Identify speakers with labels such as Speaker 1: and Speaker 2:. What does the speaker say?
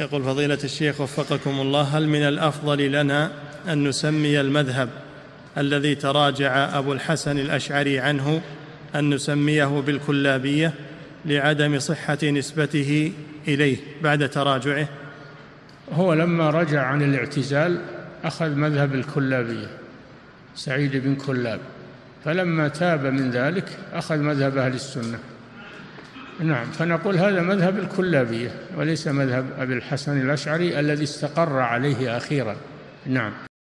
Speaker 1: يقول فضيلة الشيخ وفقكم الله هل من الأفضل لنا أن نسمي المذهب الذي تراجع أبو الحسن الأشعري عنه أن نسميه بالكلابية لعدم صحة نسبته إليه بعد تراجعه؟
Speaker 2: هو لما رجع عن الاعتزال أخذ مذهب الكلابية سعيد بن كلاب فلما تاب من ذلك أخذ مذهب أهل السنة. نعم فنقول هذا مذهب الكلابية وليس مذهب أبي الحسن الأشعري الذي استقر عليه أخيرا. نعم.